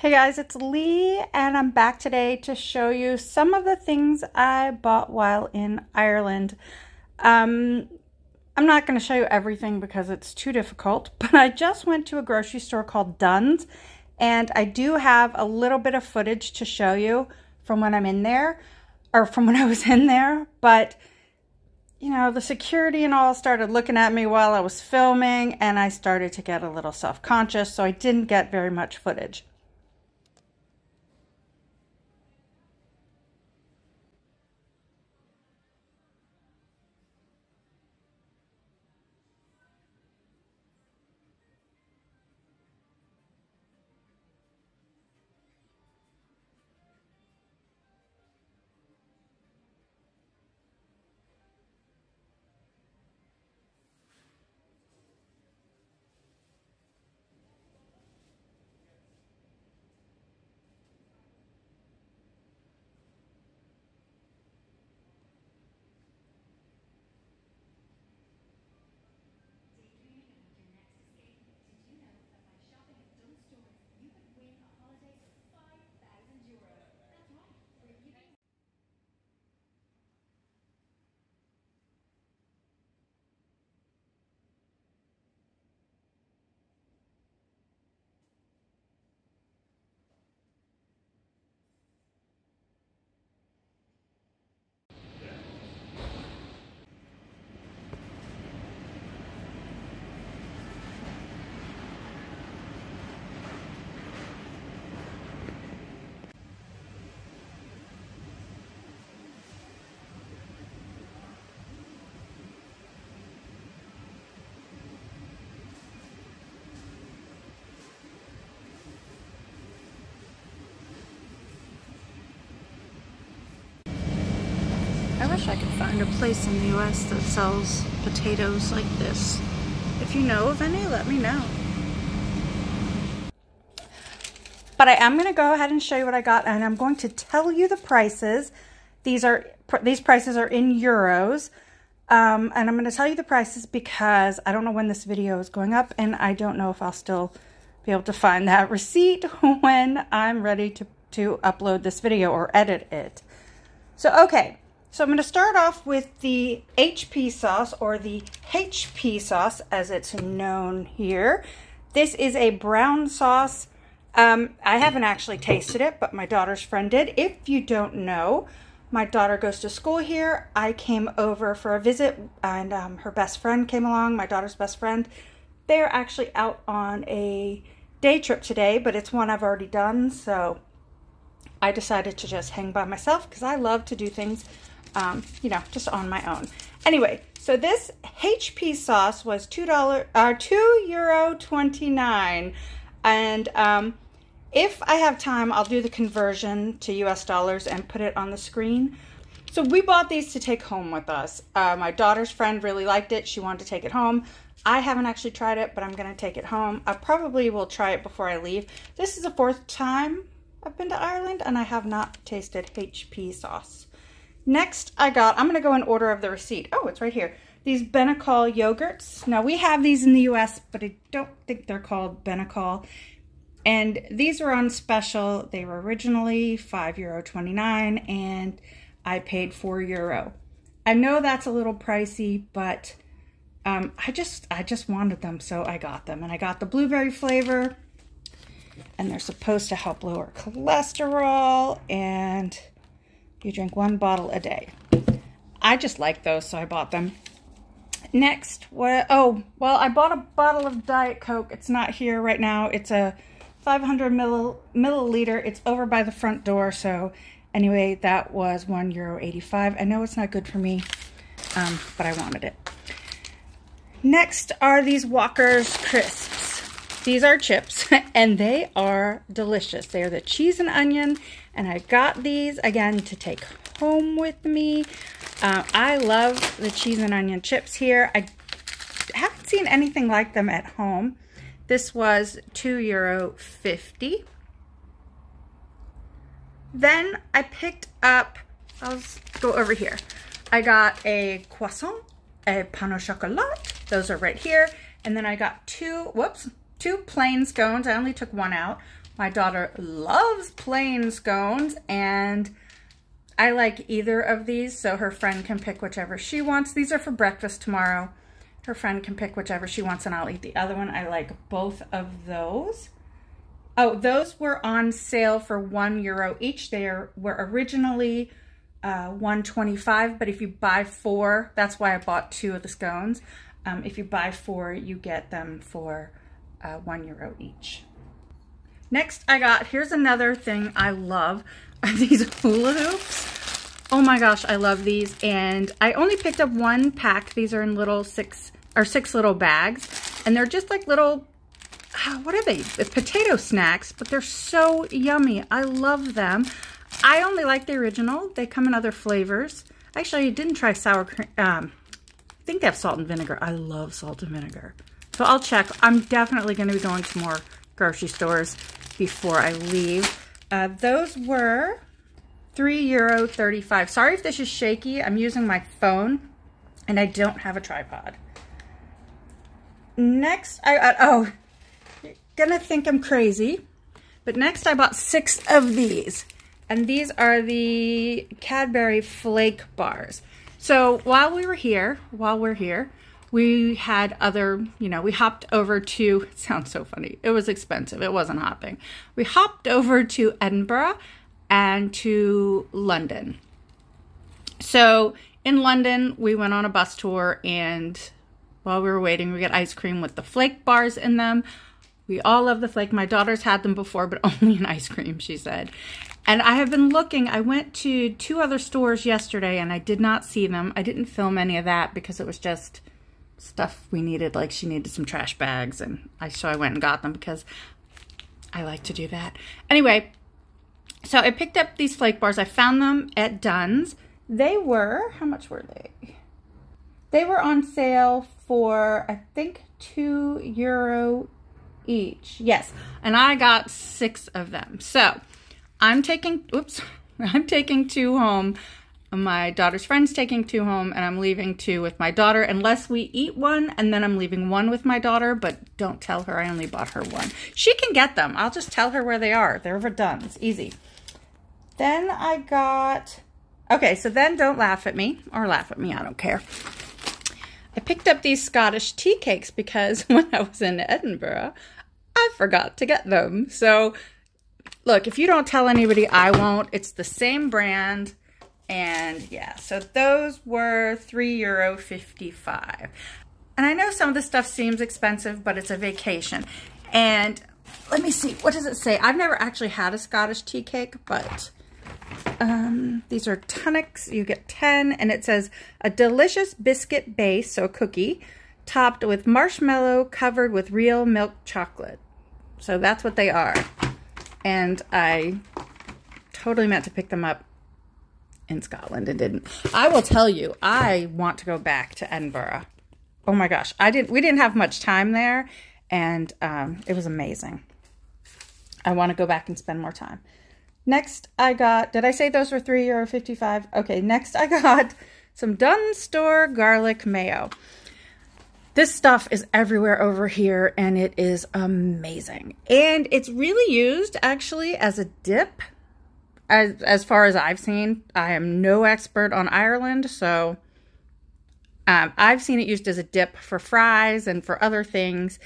Hey guys, it's Leigh and I'm back today to show you some of the things I bought while in Ireland. Um, I'm not going to show you everything because it's too difficult, but I just went to a grocery store called Dunnes and I do have a little bit of footage to show you from when I'm in there or from when I was in there, but you know, the security and all started looking at me while I was filming and I started to get a little self-conscious, so I didn't get very much footage. Wish I could find a place in the US that sells potatoes like this. If you know of any, let me know. But I am going to go ahead and show you what I got, and I'm going to tell you the prices. These are these prices are in euros. Um, and I'm going to tell you the prices because I don't know when this video is going up, and I don't know if I'll still be able to find that receipt when I'm ready to, to upload this video or edit it. So, okay, so I'm going to start off with the HP sauce or the HP sauce as it's known here. This is a brown sauce. Um, I haven't actually tasted it, but my daughter's friend did. If you don't know, my daughter goes to school here. I came over for a visit and um, her best friend came along, my daughter's best friend. They're actually out on a day trip today, but it's one I've already done. So I decided to just hang by myself because I love to do things um, you know, just on my own. Anyway, so this HP sauce was two dollar, uh, two euro twenty nine, and um, if I have time, I'll do the conversion to U.S. dollars and put it on the screen. So we bought these to take home with us. Uh, my daughter's friend really liked it. She wanted to take it home. I haven't actually tried it, but I'm going to take it home. I probably will try it before I leave. This is the fourth time I've been to Ireland, and I have not tasted HP sauce. Next, I got, I'm going to go in order of the receipt. Oh, it's right here. These Benecol yogurts. Now, we have these in the U.S., but I don't think they're called Benecol. And these were on special. They were originally 5 euro 29 and I paid 4 euro. I know that's a little pricey, but um, I just I just wanted them, so I got them. And I got the blueberry flavor, and they're supposed to help lower cholesterol and you drink one bottle a day. I just like those, so I bought them. Next, what? Oh, well, I bought a bottle of Diet Coke. It's not here right now. It's a 500 mill, milliliter. It's over by the front door. So anyway, that was one euro 85. I know it's not good for me, um, but I wanted it. Next are these Walker's Crisps. These are chips, and they are delicious. They are the cheese and onion and I got these again to take home with me. Uh, I love the cheese and onion chips here. I haven't seen anything like them at home. This was two euro 50. Then I picked up, I'll go over here. I got a croissant, a pain au chocolat. Those are right here. And then I got two, whoops, two plain scones. I only took one out My daughter loves plain scones and I like either of these, so her friend can pick whichever she wants. These are for breakfast tomorrow. Her friend can pick whichever she wants and I'll eat the other one. I like both of those. Oh, those were on sale for one euro each. They were originally uh, 125, but if you buy four, that's why I bought two of the scones. Um, if you buy four, you get them for uh, one euro each. Next I got, here's another thing I love, these hula hoops. Oh my gosh, I love these. And I only picked up one pack. These are in little six, or six little bags. And they're just like little, ah, what are they? Potato snacks, but they're so yummy. I love them. I only like the original. They come in other flavors. Actually, I didn't try sour cream. Um, I think they have salt and vinegar. I love salt and vinegar. So I'll check. I'm definitely going to be going to more grocery stores before I leave. Uh, those were three euro 35. Sorry if this is shaky. I'm using my phone and I don't have a tripod. Next, I, oh, you're gonna think I'm crazy, but next I bought six of these. And these are the Cadbury Flake Bars. So while we were here, while we're here, we had other, you know, we hopped over to, it sounds so funny, it was expensive, it wasn't hopping. We hopped over to Edinburgh and to London. So in London, we went on a bus tour and while we were waiting, we got ice cream with the flake bars in them. We all love the flake. My daughter's had them before, but only in ice cream, she said. And I have been looking. I went to two other stores yesterday and I did not see them. I didn't film any of that because it was just stuff we needed. Like she needed some trash bags and I so I went and got them because I like to do that. Anyway, so I picked up these flake bars. I found them at Dunnes. They were, how much were they? They were on sale for, I think, two euro each. Yes, and I got six of them. So I'm taking, oops, I'm taking two home. My daughter's friend's taking two home, and I'm leaving two with my daughter, unless we eat one, and then I'm leaving one with my daughter, but don't tell her I only bought her one. She can get them. I'll just tell her where they are. They're done. It's easy. Then I got, okay, so then don't laugh at me, or laugh at me, I don't care. I picked up these Scottish tea cakes because when I was in Edinburgh, I forgot to get them. So look, if you don't tell anybody, I won't. It's the same brand. And yeah, so those were three euro 55. And I know some of this stuff seems expensive, but it's a vacation. And let me see, what does it say? I've never actually had a Scottish tea cake, but um, these are Tunnock's. You get 10, and it says a delicious biscuit base, so cookie, topped with marshmallow covered with real milk chocolate. So that's what they are and I totally meant to pick them up in Scotland and didn't. I will tell you, I want to go back to Edinburgh. Oh my gosh, I didn't. We didn't have much time there, and um, it was amazing. I want to go back and spend more time. Next, I got. Did I say those were three euro fifty-five? Okay. Next, I got some Dunnes Store garlic mayo. This stuff is everywhere over here and it is amazing. And it's really used actually as a dip as, as far as I've seen. I am no expert on Ireland, so um, I've seen it used as a dip for fries and for other things.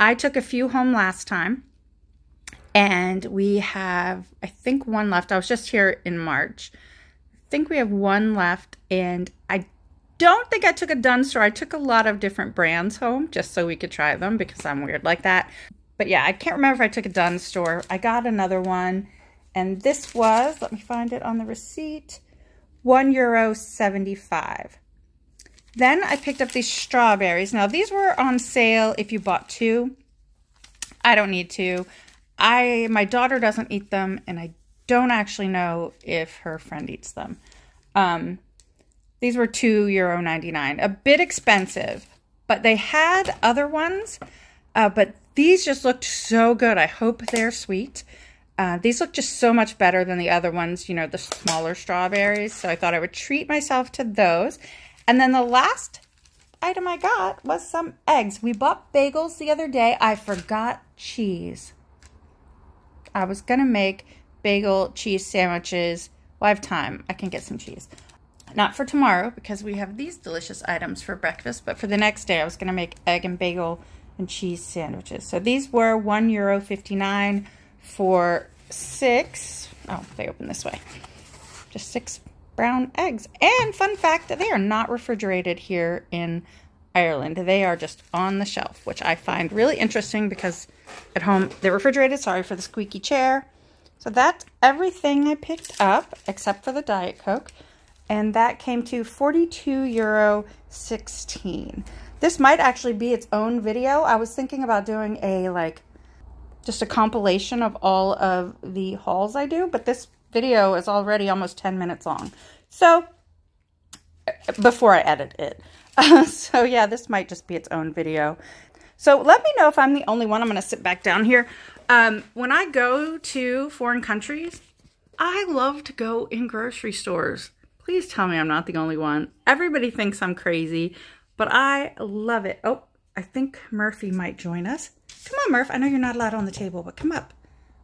I took a few home last time and we have, I think, one left. I was just here in March. I think we have one left and I don't think I took a Dunnes store. I took a lot of different brands home just so we could try them because I'm weird like that. But yeah, I can't remember if I took a Dunnes store. I got another one. And this was, let me find it on the receipt, one euro 75. Then I picked up these strawberries. Now these were on sale if you bought two. I don't need to. I my daughter doesn't eat them and I don't actually know if her friend eats them. Um, these were two euro ninety nine, a bit expensive, but they had other ones. Uh, but these just looked so good. I hope they're sweet. Uh, these look just so much better than the other ones, you know, the smaller strawberries. So I thought I would treat myself to those. And then the last item I got was some eggs. We bought bagels the other day. I forgot cheese. I was going to make bagel cheese sandwiches. Well, I have time. I can get some cheese. Not for tomorrow because we have these delicious items for breakfast, but for the next day I was going to make egg and bagel and cheese sandwiches. So these were one euro fifty nine for six. Oh, they open this way. Just six brown eggs. And fun fact, they are not refrigerated here in Ireland. They are just on the shelf, which I find really interesting because at home they're refrigerated. Sorry for the squeaky chair. So that's everything I picked up except for the Diet Coke. And that came to 42 euro 16. This might actually be its own video. I was thinking about doing a like just a compilation of all of the hauls I do, but this video is already almost 10 minutes long. So before I edit it. Uh, so yeah, this might just be its own video. So let me know if I'm the only one. I'm going to sit back down here. Um, when I go to foreign countries, I love to go in grocery stores. Please tell me I'm not the only one. Everybody thinks I'm crazy, but I love it. Oh, I think Murphy might join us. Come on, Murph. I know you're not allowed on the table, but come up.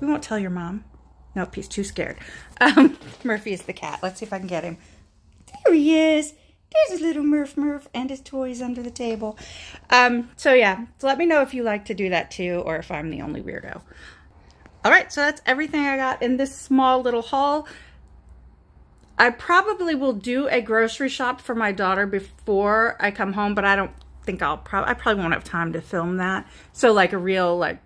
We won't tell your mom. Nope, he's too scared. Um, Murphy is the cat. Let's see if I can get him. There he is. There's a little Murph Murph and his toys under the table. Um, so yeah, so let me know if you like to do that too or if I'm the only weirdo. All right, so that's everything I got in this small little haul. I probably will do a grocery shop for my daughter before I come home, but I don't think I'll probably, I probably won't have time to film that. So like a real like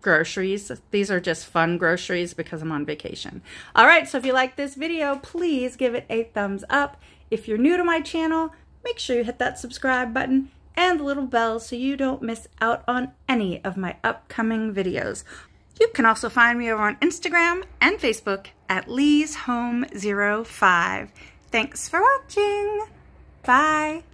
groceries. These are just fun groceries because I'm on vacation. All right, so if you like this video, please give it a thumbs up. If you're new to my channel, make sure you hit that subscribe button and the little bell so you don't miss out on any of my upcoming videos. You can also find me over on Instagram and Facebook at Leigh's Home 05. Thanks for watching. Bye.